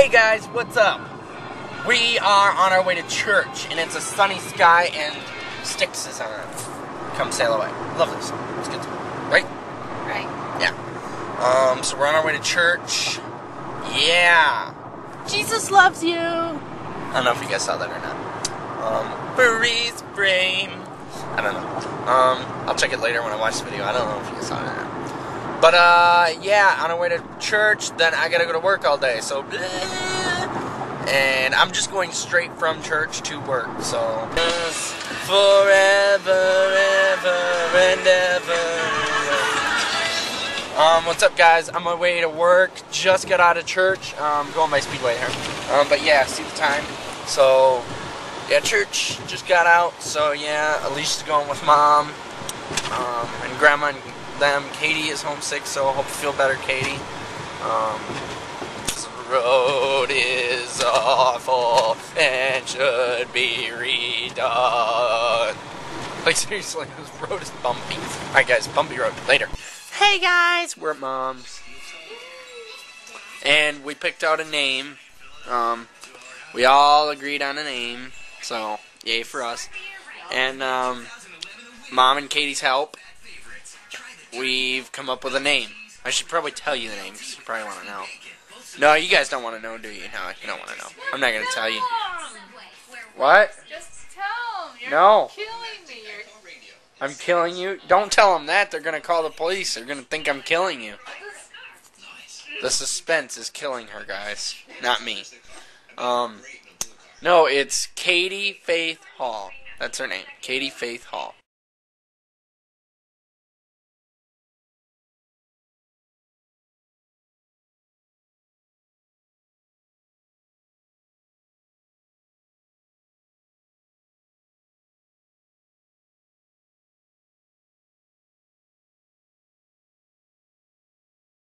Hey guys, what's up? We are on our way to church, and it's a sunny sky, and Styx is on. Come sail away. Love this song. It's good, right? Right. Yeah. Um, so we're on our way to church. Yeah. Jesus loves you. I don't know if you guys saw that or not. Um, freeze frame. I don't know. Um, I'll check it later when I watch the video. I don't know if you guys saw it or not. But uh, yeah, on our way to church, then I gotta go to work all day. So, and I'm just going straight from church to work. So, forever, ever, and ever. Um, what's up, guys? I'm on my way to work. Just got out of church. Um, going by Speedway here. Um, but yeah, see the time. So, yeah, church just got out. So yeah, Alicia's going with mom, um, and grandma and them. Katie is homesick, so I hope you feel better, Katie. Um, this road is awful and should be redone. Like seriously, this road is bumpy. Alright guys, bumpy road. Later. Hey guys, we're mom's. And we picked out a name. Um, we all agreed on a name. So, yay for us. And, um, mom and Katie's help, we've come up with a name. I should probably tell you the name because you probably want to know. No, you guys don't want to know, do you? No, you don't want to know. I'm not going to tell you. What? Just tell him. You're No. killing me. You're... I'm killing you? Don't tell them that. They're going to call the police. They're going to think I'm killing you. The suspense is killing her, guys. Not me. Um, no, it's Katie Faith Hall. That's her name. Katie Faith Hall.